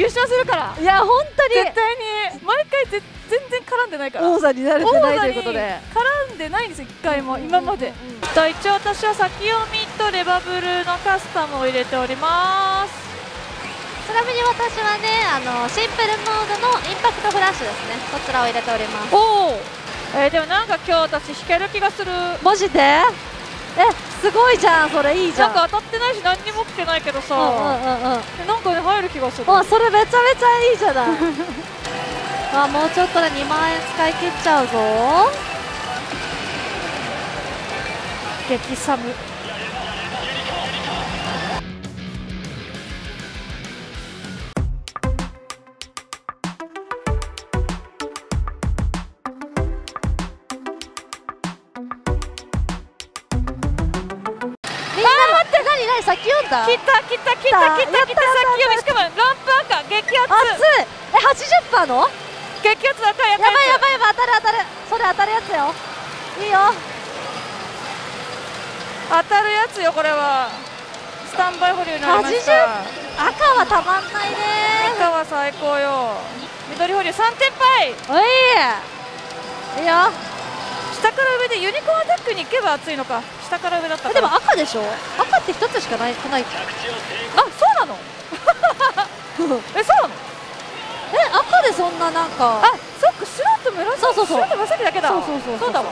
優勝するから。いや本当に。絶対に。毎回ぜ全然絡んでないから。王座になれてないということで。絡んでないんですよ1回も。今まで、と一応私は先読みとレバブルのカスタムを入れております。ちなみに私はねあのシンプルモードのインパクトフラッシュですね。こちらを入れております。おおえー、でもなんか今日私引ける気がする。マジで？えすごいじゃんそれいいじゃん。なんか当たってないし何にも来てないけどさ、うんうんうんうん。なんかね入る気がする。あそれめちゃめちゃいいじゃない。あもうちょっとで2万円使い切っちゃうぞ。激寒先読んだ？来た来た来た来た。来たさっきよりしかもランプ赤激アツ。熱い。え80%の？激アツ赤いやばいやばいやばい当たる当たる。それ当たるやつよ。いいよ。当たるやつよこれは。スタンバイ保留になりました。赤はたまんないね。赤は最高よ。緑保留3点杯おい。いいよ。下から上でユニコーンアタックに行けば熱いのか。下から上だったえでも赤でしょ？赤って一つしかないない。あ そうなの？えそうなの？え赤でそんななんか。あそっか白と紫そうそうそう。白と紫だけだ。そうそうそうそう。だわ。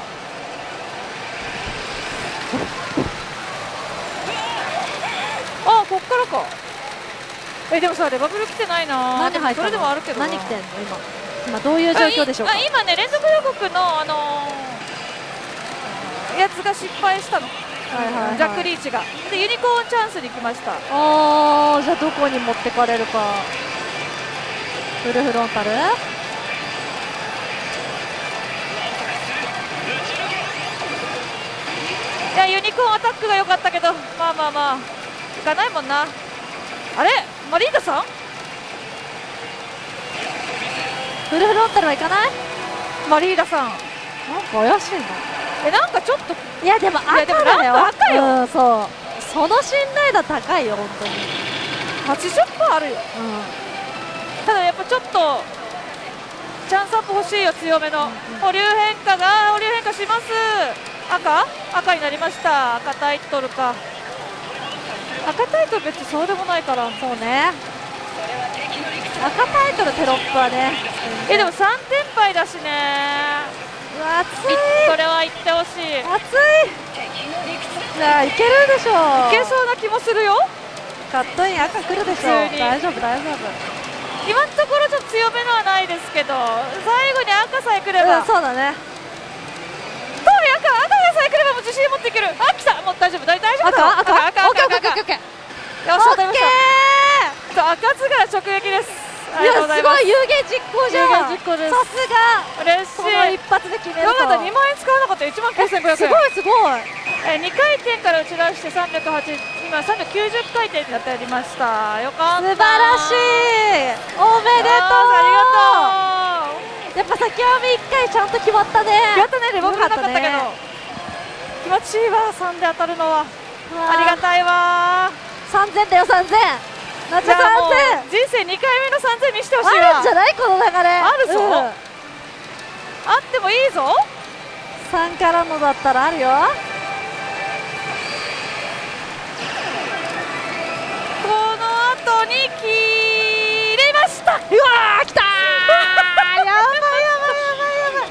あこっからか。えでもさレバブル来てないな。何入っそれでもあるけどな。何来てんの？今。今どういう状況でしょうか？あいあ今ね連続予告のあのーやつが失敗したの、はいはいはい。ジャックリーチが。でユニコーンチャンスに来ました。あーじゃあどこに持ってかれるか。フルフロンタル？いやユニコーンアタックが良かったけどまあまあまあいかないもんな。あれ？マリータさん？フルフロンタルはいかない？マリーダさん。なんか怪しいえなんかちょっとないやでも赤だよ赤よ。うんそう。その信頼度高いよ本当に80%あるよ。うただやっぱちょっとチャンスアップ欲しいよ強めの。保留変化が保留変化します。赤？赤になりました。赤タイトルか。赤タイトル別にそうでもないから。んそうね。赤タイトルテロップはね。えでも3点杯だしね。うわ熱いこれは行ってほしい。い熱い。じゃあいけるでしょう。けそうな気もするよ。カットイン赤来るでしょ普通に。大丈夫大丈夫。今のところちょっと強めのはないですけど最後に赤さえ来れば、うんそうだね。トミ赤赤がさえ来ればもう自信持っていける。あ来た。もう大丈夫。大大丈夫だ。赤？赤？赤赤オッケーオッ赤赤ケーオッケーオッケー。よっしゃ当たりオッましたそう赤津から直撃です。あいやりがとうございますすごい有言実行じゃん。です。さすが。嬉しそのい一発で決めると。よかった2万円使わなかった。1万9500円すごいすごい。えー2回転から打ち出して380今390回転になっておりました。よかった。素晴らしい。おめでとう。あやっぱ先読み一回ちゃんと決まったね。りがとうやったねレバブルなかったけど。よかっ気持ちいいわ3で当たるのは。ありがたいわ3000だよ3000夏じゃあもう3000人生2回目の3000見してほしいあるんわじゃない？この流れあるぞ。うん。あってもいいぞ。3からのだったらあるよ。この後に切れました。うわー来たーやばいやばいやばいやばい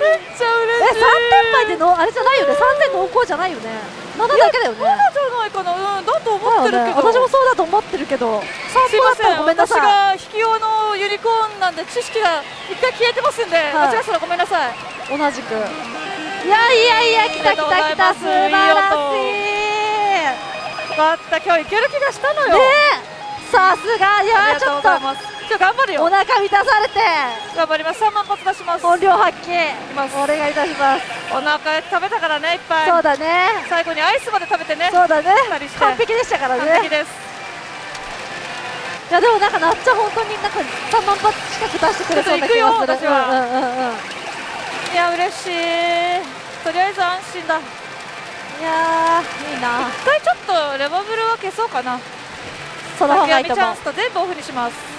めっちゃえ嬉しい3連敗でのあれじゃないよね？3000濃厚じゃないよね？7だけだよね。まだじゃないかな。うんだと思ってるけど。私もそうだと思ってるけど。すいません。3ごめんなさい。私が引き用のユニコーンなんで知識が一回消えてますんで、間違えたらごめんなさい。同じく。いやいやいや来た来た来た素晴らしい。よかった今日いける気がしたのよ、ねえ。さすが。いやちょっと今日頑張るよ。お腹満たされて。頑張ります。3万発出します。本領発揮。ますお願いいたします。お腹食べたからねいっぱい。そうだね。最後にアイスまで食べてね。そうだね。完璧でしたからね。完璧です。いやでもなんかなっちゃん本当になんか3万発近く出してくれそうな気がする。私は。うんうんうんうんいや嬉しい。とりあえず安心だ。いやーいいな。一回ちょっとレバブルは消そうかな。その方がいいと思チャンスと全部オフにします。う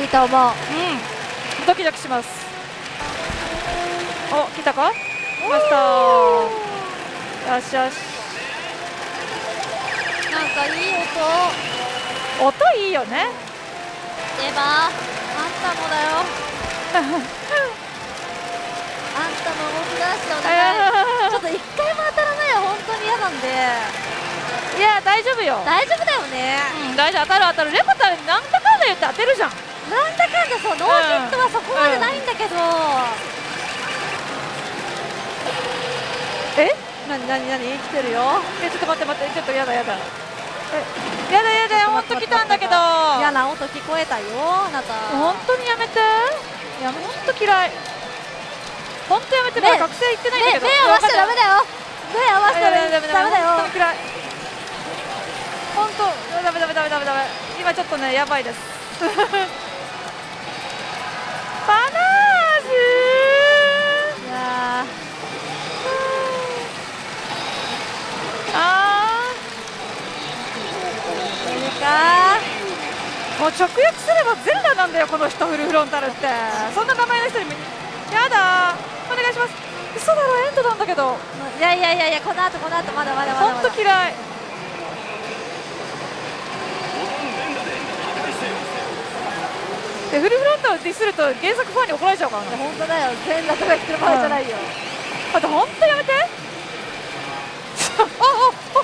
いいと思う。うん。ドキドキします。お来たか？来ました。よしよし。なんかいい音。音いいよね。エヴァあんたもだよ。あんたも動き出してお願い。ちょっと一回も当たらないよ。本当に嫌なんで。いや大丈夫よ。大丈夫だよね。うん大丈夫。当たる当たる。レコタなんだかんだ言って当てるじゃん。なんだかんだそうノーヒットはそこまでないんだけど、え？なになになに来てるよ。えちょっと待って待って。ちょっとやだやだ。え？やだやだ本当来たんだけど。嫌な音聞こえたよあなた。本当にやめて。いや本当嫌い。本当やめて。ねまだ学生行ってないんだ目けど。目合わせちゃダメだよ。目合わせたらダメだよ。本当に嫌い本当ダメダメダメダメダメ。今ちょっとねやばいですバナー。ズいやあー。かー。もう直訳すればゼルダなんだよこの人フルフロンタルって。そんな名前の人にもやだお願いします。嘘だろエンドなんだけど。いやいやいやいやこの後この後まだまだまだまだ。本当嫌いでフルフロンタルディスると原作ファンに怒られちゃうからね。本当だよ。全裸とか言ってる場合じゃないよ。あと本当やめて。ああああ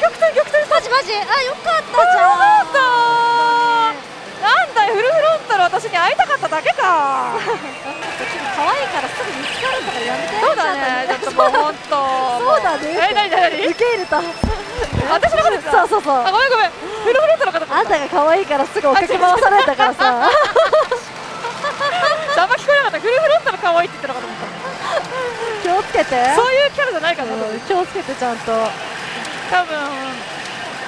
逆転逆転マジマジあよかったあじゃんなんだいフルフロンタル私に会いたかっただけか可愛いからすぐ見つかるからやめてそうだねちょっともう本当そうだねえ何何何受け入れた私のことそうそうそうあごめんごめんフロンタルの方あんたが可愛いからすぐ追っかけ回されたからさ。あんま聞こえなかった。フルフロンタル可愛いって言ってなかった思った。気をつけて。そういうキャラじゃないかな。と思ってうん気をつけてちゃんと。多分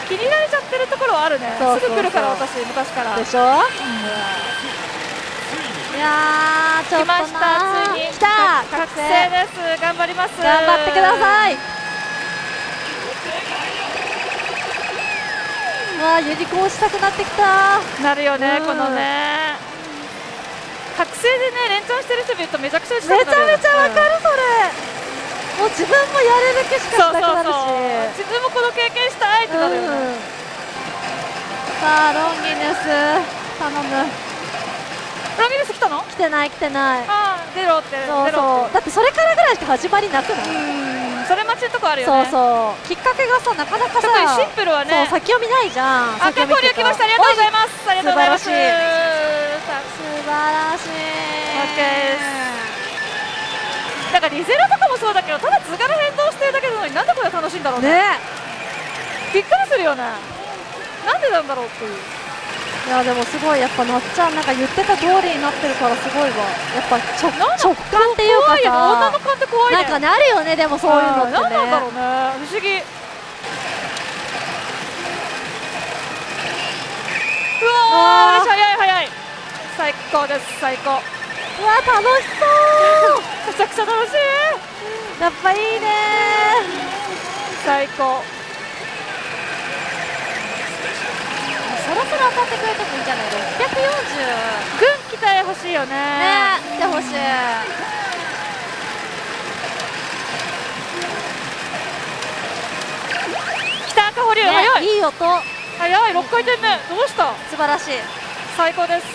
気に入られちゃってるところはあるね。すぐ来るから私昔から。でしょ、いやーちょっとな来ました。ついに来た！覚醒です。頑張ります。頑張ってくださいわあユニコーンしたくなってきた。なるよねうん。このね。覚醒でね連チャンしてる人見るとめちゃくちゃためちゃくなるよねめちゃわかるそれ、もう自分もやれる気しかしたくなるし。自分もこの経験したいってなるよね。うん。さあロンギヌス頼む。プロミルス来たの？来てない来てない。ああゼロってそうだってそれからぐらいしか始まりなくない、うんそれ待ちのとこあるよそうねそうきっかけがさなかなかさシンプルはねそう先読みないじゃんあ、結構流来ました。ありがとうございます。ありがとうございます。素晴らしいなんかリゼロとかもそうだけど、ただ図柄変動してるだけなのになんでこれ楽しいんだろうね。ねびっくりするよね。なんでなんだろうっていう。いやでもすごいやっぱなっちゃんなんか言ってた通りになってるからすごいわやっぱ直直感っていうか怖いよね。女のさ感って怖いね。なんかねあるよねでもそういうのってねなんなんだろうね。不思議。うわー、早い早い。最高です最高。うわ楽しそう めちゃくちゃ楽しい。やっぱいいね最高。ろそろ当たってくれてもいいんじゃない640軍期待欲しいよね。ね来てほしい。北赤保留、早い。ねいい音。早い。6回転目。どうした？素晴らしい。最高です。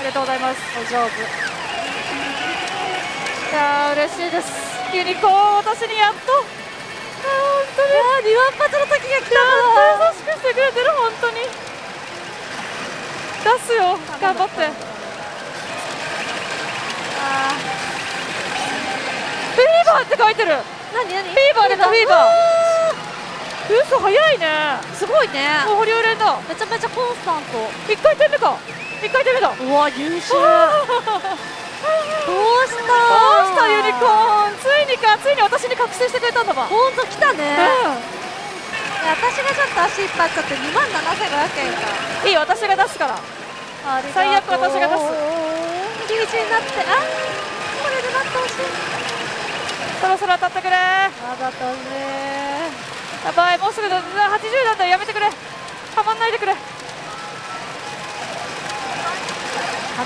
ありがとうございます。お上手いやー嬉しいです。ユニコーン私にやっと。あー本当に。あ二番発の時が来た優しくしてくれてる本当に出すよ。頑張って。あフィーバーって書いてる。ー何何？フィーバー出たフィーバー。嘘早いね。ーすごいね。もう保留連だめちゃめちゃコンスタント。1回転目か。1回転目だ。うわ優秀。どうどうした？したユニコーン。ついにかついに私に覚醒してくれたんだわほんと来たね、ういや私がちょっと足引っ張っちゃって2万7500円か。いい私が出すから。最悪私が出す。入り口になってあこれで待ってほしいそろそろ当たってくれ。当たったね。やばいもうすぐ80なんだやめてくれ。はまんないでくれ。は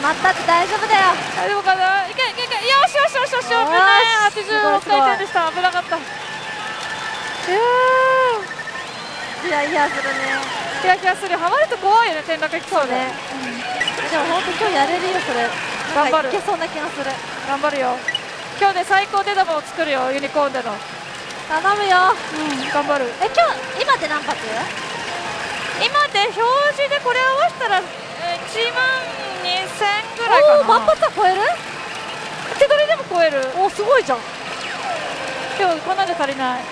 まったって大丈夫だよ。大丈夫かな。いけいけいけよしよしよしよし危ない。86回転でした。危なかった。ーヤヒヤするね。ヒヤヒヤする。ハマると怖いよね転落いきそうね、うん、でも本当今日やれるよそれ。頑張る。いけそうな気がする。頑張るよ。今日で最高出玉を作るよユニコーンでの。頼むよ。うん頑張る。え今日今って何発？今で表示でこれ合わせたらえー1万2000ぐらいかな。おお万発は超える？手取りでも超える。おおすごいじゃん。でもこんなんじゃ足りない。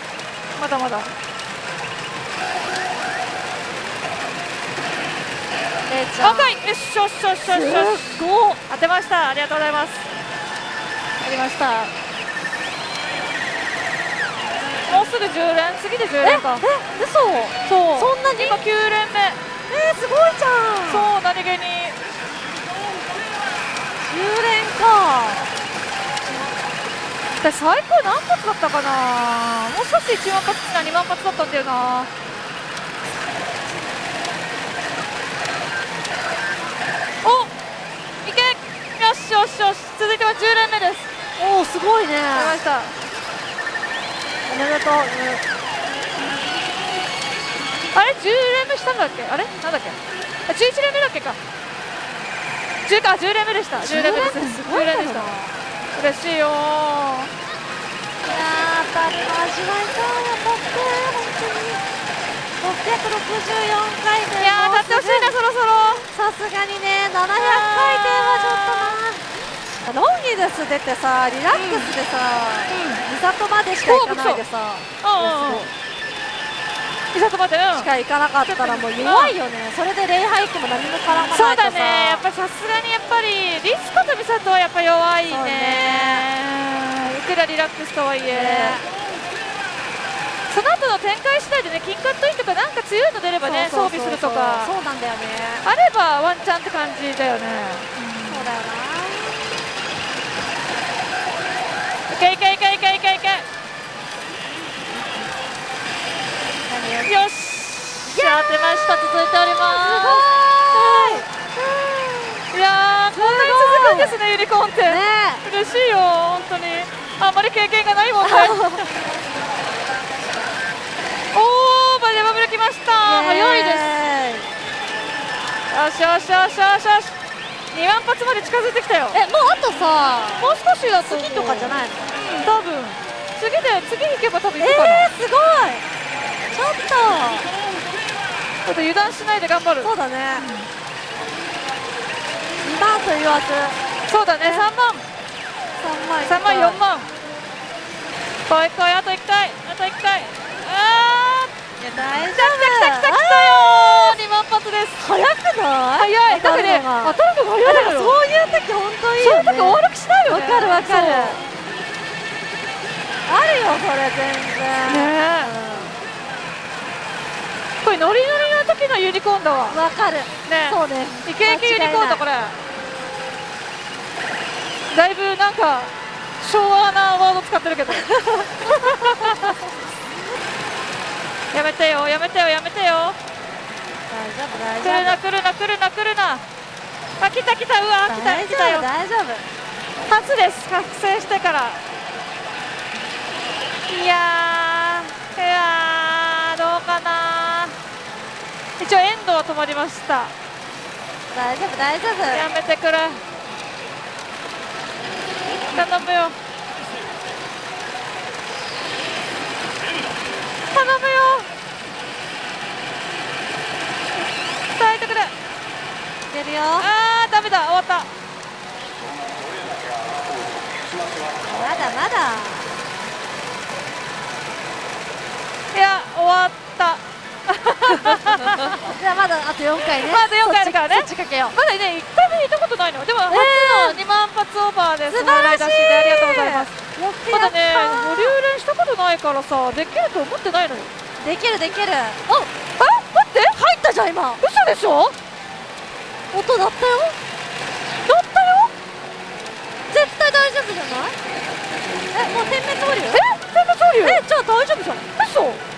まだまだレイちゃん。赤いよしよしよしよしよし。当てました。ありがとうございます。ありました。もうすぐ10連次で10え連か。え嘘。そう。そんなに？今9連目。えー、すごいじゃん。そう何気に。10連か。私最高何発だったかな。もう少し1万発な2万発だったんだよなおいけよしよしよし続いては10連目です。おおすごいね。出ました。おめでとう、あれ？10連目したんだっけ？あれ？なんだっけ？あ11連目だっけか。10か10連目でした。10連目です。すごい10連目でした。嬉しいよいやー当たりの味わいたって本当に664回転いやー当たってほしいなそろそろ。さすがにね700回転はちょっとなロンギヌス出てさリラックスでさ美里までしか行かないでさ。うんうんうん。いざとまでうん。しか行かなかったらもう弱いよね。それで礼拝行っても何も絡まないとさ。そうだね。やっぱりさすがにやっぱりリスコとミサトはやっぱ弱いね。ね。いくらリラックスとはいえ、ねその後の展開次第でね金カットインとかなんか強いの出ればね装備するとか。そうなんだよね。あればワンチャンって感じだよね。そうだよな。いけいけいけいけいけいけ。何よし。当てました。続いております。い。やーこんなに続くんですねユニコーンって、ね嬉しいよ本当に。あんまり経験がないもんね おーバレバブル来ました早いです。すよしよしよしよしよし。2万発まで近づいてきたよ。えもうあとさもう少しだと次とかじゃないの？うん多分。次で次行けば多分行くかな、えー、すごい。ちょっちょっと油断しないで頑張る。とそうだね。2万と言わず。そうだね3万。3万3万4万。もう1回あと1回あと1回。あーいや大丈来た来た来た来たよー2万発です早くない早い当たるだってねのが当たるのが早いよそういう時本当いいそういう時悪くしないよねわかるわかるあるよそれ全然ねえこれノリノリの時のユニコーンだわわかるねそうねイケイケユニコーンだこれれだいぶなんか昭和なワード使ってるけどやめてよやめてよやめてよ。大丈夫大来る丈な来るな来るな来るな。あ来た来たうわ夫来た来たよ。夫大丈夫。初です覚醒してから。いやーいやーどうかな。一応エンドは止まりました。大丈夫大丈夫。やめてくれ。頼むよ頼むよ。耐えてくれ。いけるよ。あーダメだ。終わった。まだまだ。いや終わった。じゃあまだあと4回ね。まだ4回あるからね。まだね1回目に行ったことないの。でも初の2万発オーバーです素晴らしい。ありがとうございますまだね保留練したことないからさできると思ってないのよ。できるできる。あ待って。入ったじゃん今。嘘でしょ？音鳴ったよ。やったよ？絶対大丈夫じゃない？えもう点滅降りる？え全部そうよえじゃあ大丈夫じゃん。嘘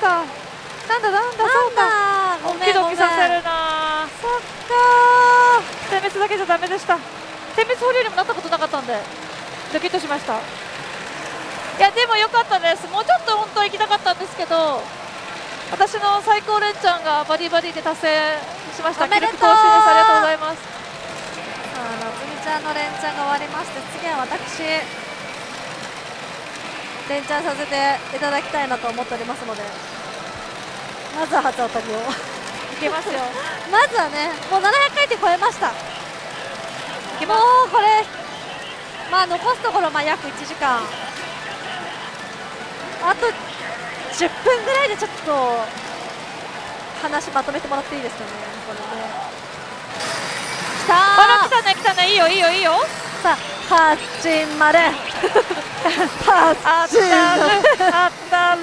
か。なんだなんだそうか。ごめんドキドキさせるな。そっか点滅だけじゃダメでした。点滅保留にもなったことなかったんでドキッとしました。いやでもよかったです。もうちょっと本当は行きたかったんですけど私の最高連チャンがバリバリで達成しました。記録更新です。ありがとうございます。さあ夏美ちゃんの連チャンが終わりまして次は私。連チャンさせていただきたいなと思っておりますのでまずは初当たりをいけますよ。まずはねもう700回転超えました。もうこれまあ残すところまあ約1時間。あと10分ぐらいでちょっと話まとめてもらっていいですかねこれね。きたー。あら来たね来たね。いいよいいよいいよ。さあ始まるあったる。るあったる。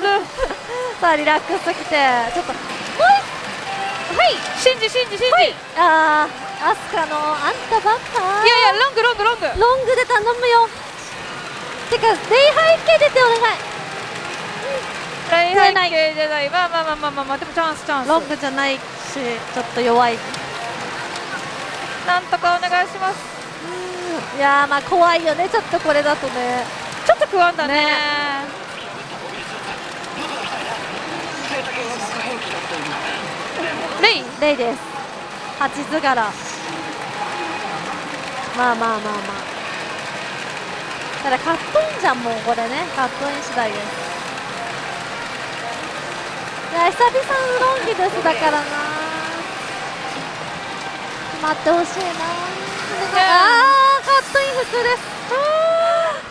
さあリラックスきてちょっとはい。シンジシンジシンジ、い、あーアスカのあんたばっか。やいやロングロングロング。ロングで頼むよ。てか礼拝系出てお願い。大背景じゃない。まあまあまあまあまあまあ。でもチャンスチャンス。ロングじゃないしちょっと弱い。なんとかお願いしますいやーまあ怖いよねちょっとこれだとね。ちょっと不安だね。ね。レイ。レイです。八図柄。まあまあまあまあ。ただカットインじゃんもうこれね。カットイン次第です。いや久々のロンギですだからな待ってほしいなあーカットイン普通です。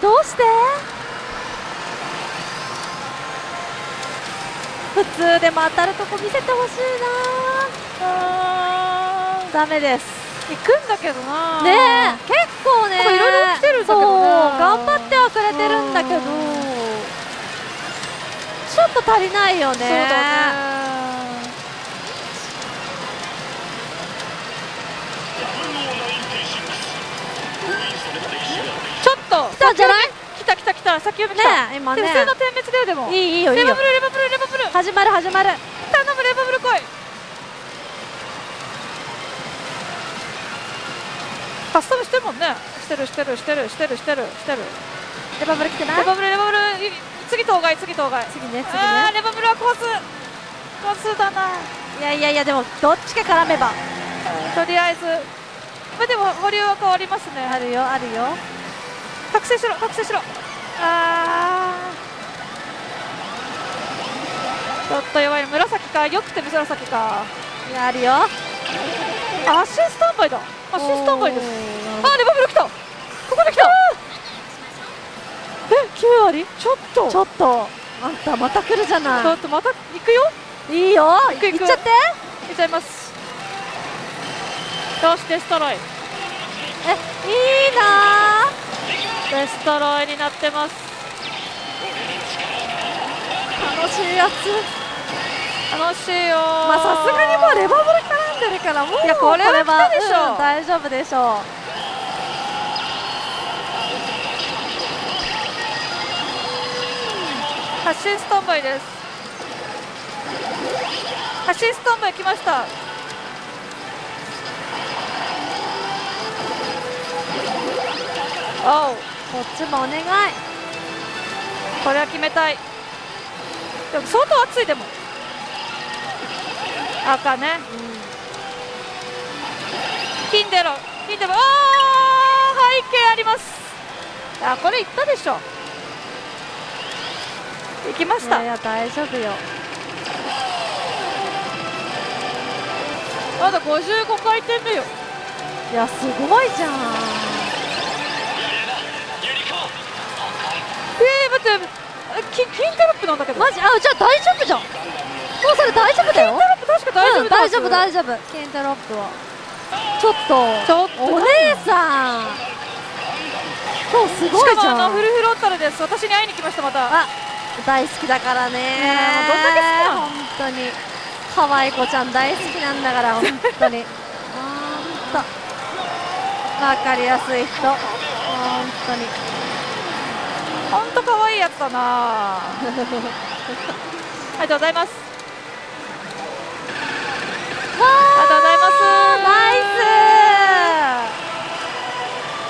どうして？普通でも当たるとこ見せてほしいあなダメです。ー行くんだけどな。ねえ結構ね。いろいろ来てるんだけどねそう頑張ってはくれてるんだけど。ちょっと足りないよねと。来たんじゃない来た来た来た。先読み来た、ねえ今ね。の点滅だよでも。いいいいよいいよ。レバブルレバブルレバブル。始まる始まる。頼むレバブル来い。カスタムしてるもんね。してるしてるしてるしてるしてるしてる。レバブル来てない？レバブルレバブルい次当該次当該。次ね次ね。レバブルはコースコースだな。いやいやいやでもどっちか絡めば。とりあえず。まあでも保留は変わりますね。あるよあるよ覚醒しろ覚醒しろ。あー。ちょっと弱い紫かよくて紫か。いやあるよ。あ足スタンバイだ。足スタンバイです。ああレバブル来た。ここで来た。え9割？ちょっと。ちょっと。あんたまた来るじゃちょなっとまた行くよ。いいいよ。行く行く。行っちゃって。いっちゃいます。よしデストロイえいいなデストロイになってます。ー楽しいやつ。楽しいよまあさすがにもうレバブル絡んでるからもういやこれは来たでしょう。ん大丈夫でしょ発進スタンバイです。発進スタンバイ来ました。おううこっちもお願い。これは決めたい。でも相当暑いでも。赤ね。金出ろ。金出ろ。あー背景あります。あこれいったでしょ。行きました。いやいや大丈夫よ。まだ55回転目よ。いやすごいじゃんえー、待ってあき金テロップなんだけど。マジあじゃあ大丈夫じゃん。もうそれ大丈夫だよ。金テロップ確か大丈夫うん、大丈夫丈大丈夫。ケンタロップは。ちょっとちょっと。お姉さん。今日すごいじしかもあゃんのフルフロンタルです。私に会いに来ましたまた。あ大好きだからね。ねどんだけ好きなの？本当に。可愛い子ちゃん大好きなんだから本当に。本当わかりやすい人。本当に本当可愛いやつだな。ありがとうございます。ありがとうございます。ナイス。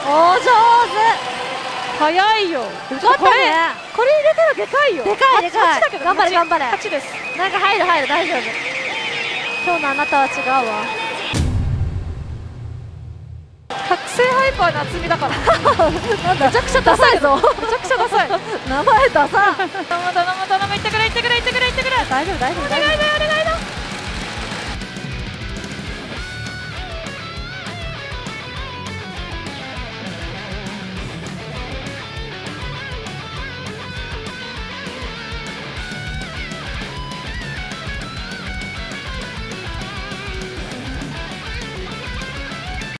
お上手。早いよ。ちょっ、これ。入れたらでかいよ。でかいでかい。頑張れ頑張れ。勝ちです。なんか入る入る。大丈夫。今日のあなたは違うわ。性ハイパーな厚みだから。めちゃくちゃダサいぞ。めちゃくちゃダサい。名前ダサ頼む頼む頼む行ってくれ行ってくれ行ってくれ行ってくれ大丈夫大丈夫お願い。だよ